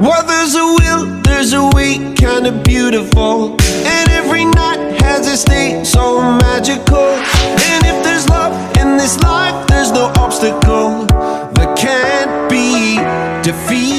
Well, there's a will, there's a way, kinda beautiful. And every night has a state so magical. And if there's love in this life, there's no obstacle that can't be defeated.